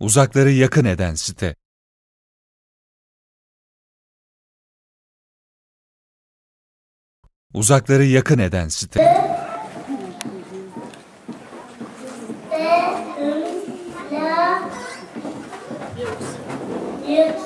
Uzakları yakın eden site. Uzakları yakın eden site. لا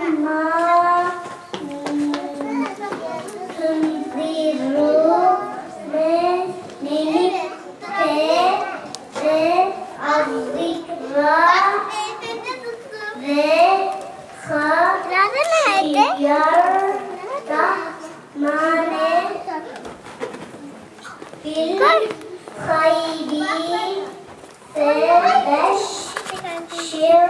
Yarrahmane Bil Hayri Ve Beşşir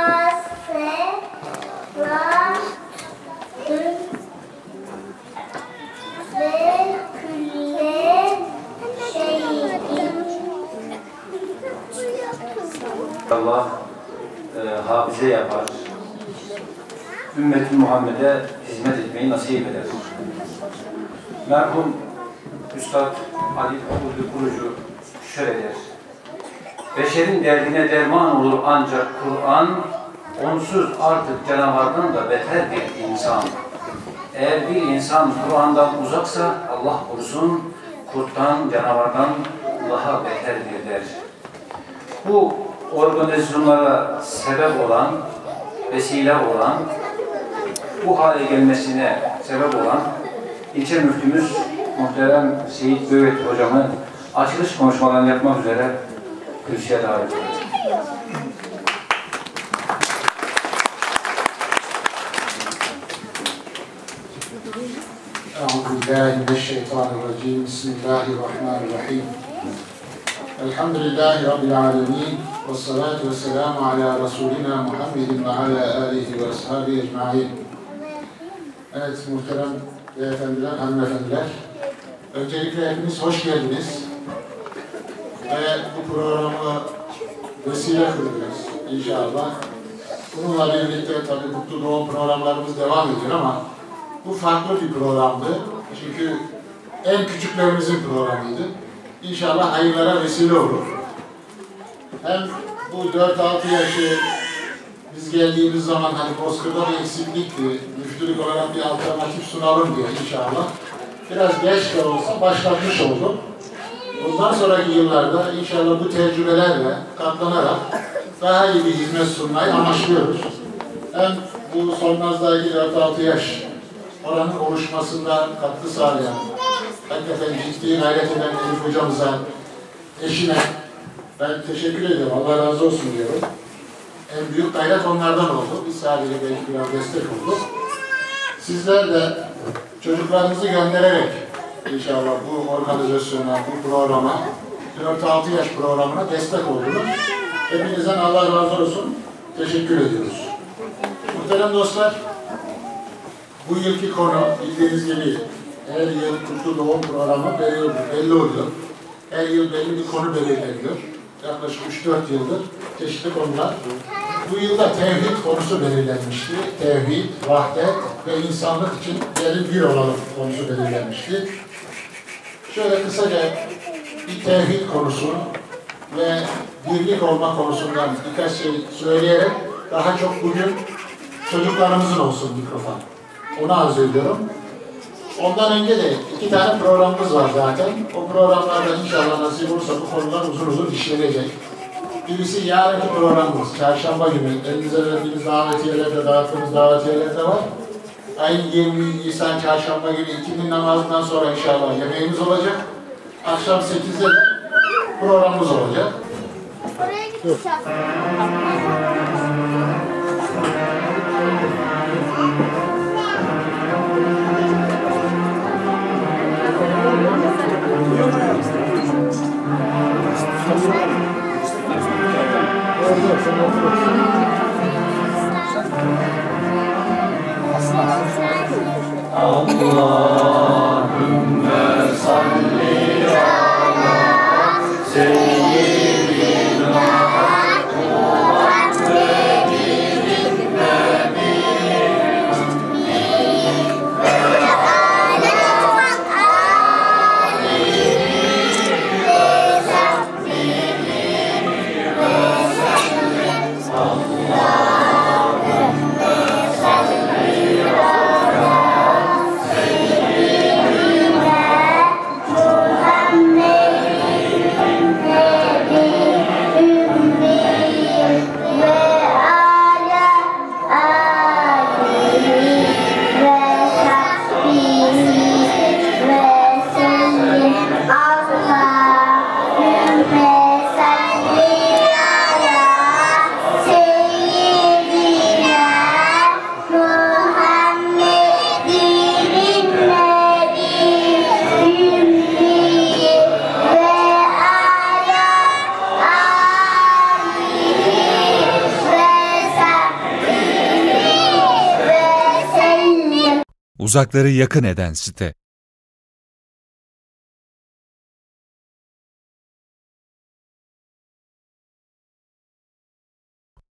Allah e, hafize yapar. Ümmet-i Muhammed'e hizmet etmeyi nasip eder. Merhum Üstad Ali Kurdu Kurucu şöyle der. Beşerin derdine derman olur ancak Kur'an, onsuz artık canavardan da beter bir insan. Eğer bir insan Kur'an'dan uzaksa Allah korusun, kurttan, canavardan daha beterdir der. Bu organizasyonlara sebep olan, vesile olan, bu hale gelmesine sebep olan ilçe müftümüz muhterem Seyit Böğüt hocamı açılış konuşmalarını yapmak üzere kürsüye davet ediyorum. أعوذ بالله من الشيطان الرجيم بسم الله الرحمن الرحيم الحمد لله رب العالمين والصلاة والسلام على رسولنا محمد وعلى آله وأصحابه أجمعين Evet muhterem beyefendiler, hanımefendiler. Öncelikle hepiniz hoş geldiniz. Ve bu programı vesile kılıyoruz inşallah. Bununla birlikte tabii mutlu doğum programlarımız devam ediyor ama bu farklı bir programdı. Çünkü en küçüklerimizin programıydı. İnşallah hayırlara vesile olur. Hem bu 4-6 yaşı biz geldiğimiz zaman hani Bozkır'da bir eksiklikti. Müftülük olarak bir alternatif sunalım diye inşallah. Biraz geç de olsa başlatmış olduk. Bundan sonraki yıllarda inşallah bu tecrübelerle katlanarak daha iyi bir hizmet sunmayı amaçlıyoruz. Hem bu Solmaz'da ilgili 4-6 yaş oranın oluşmasında katkı sağlayan, hakikaten ciddi gayret eden Elif hocamıza, eşine ben teşekkür ediyorum. Allah razı olsun diyorum. En büyük gayret onlardan oldu. Biz sadece belki biraz destek olduk. Sizler de çocuklarınızı göndererek inşallah bu organizasyona, bu programa, 4-6 yaş programına destek oldunuz. Hepinizden Allah razı olsun. Teşekkür ediyoruz. Muhterem dostlar, bu yılki konu bildiğiniz gibi her yıl kutlu doğum programı belli, belli oluyor. Her yıl belli bir konu belirleniyor. Yaklaşık 3-4 yıldır çeşitli konular. Bu yılda tevhid konusu belirlenmişti. Tevhid, vahdet, ve insanlık için gelin bir olalım konusu belirlenmişti. Şöyle kısaca bir tevhid konusu ve birlik olma konusundan birkaç şey söyleyerek daha çok bugün çocuklarımızın olsun mikrofon. Onu arzu ediyorum. Ondan önce de iki tane programımız var zaten. O programlarda inşallah nasip olursa bu konular uzun uzun işlenecek. Birisi yarınki programımız, çarşamba günü. Elinize verdiğimiz davetiyelerde, dağıttığımız davetiyelerde var. Ayın 20 Nisan çarşamba günü ikindi namazından sonra inşallah yemeğimiz olacak. Akşam 8'de de programımız olacak. Oraya Say Uzakları yakın eden site.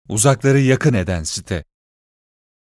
Uzakları yakın eden site.